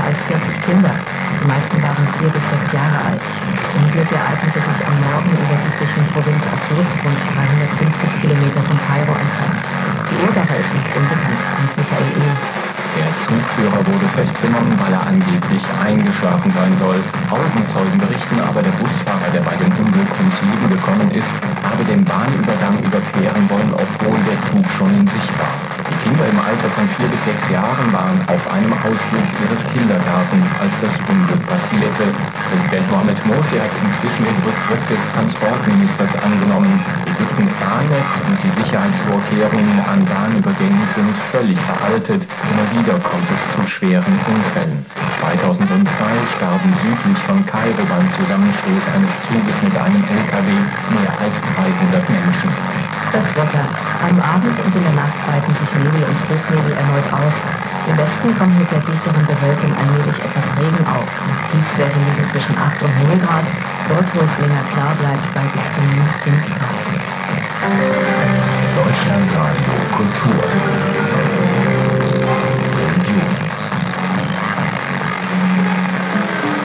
mehr als 40 Kinder. Die meisten waren vier bis sechs Jahre alt. Das Unglück ereignete sich am Morgen in der südlichen Provinz Asyut, rund 350 Kilometer von Kairo entfernt. Die Ursache ist nicht unbekannt, Hans Michael E. Der Zugführer wurde festgenommen, weil er angeblich eingeschlafen sein soll. Augenzeugen berichten aber, der Busfahrer, der bei dem Unglück ums Leben gekommen ist, habe den Bahnübergang überqueren wollen, obwohl der Zug schon in Sicht war. Alter von vier bis sechs Jahren waren auf einem Ausflug ihres Kindergartens, als das Unglück passierte. Präsident Mohamed Morsi hat inzwischen den Rücktritt des Transportministers angenommen. Ägyptens Bahnnetz und die Sicherheitsvorkehrungen an Bahnübergängen sind völlig veraltet. Immer wieder kommt es zu schweren Unfällen. 2002 starben südlich von Kairo beim Zusammenstoß eines Zuges mit einem LKW mehr als 300 Menschen. Das Wetter. Am Abend und in der Nacht breiten sich Nebel und aus. Im Westen kommt mit der dichteren Bewölkung allmählich etwas Regen auf. Tiefstwerte liegen zwischen 8 und 0 Grad. Dort, wo es länger klar bleibt, bei bis zu minus 5 Grad.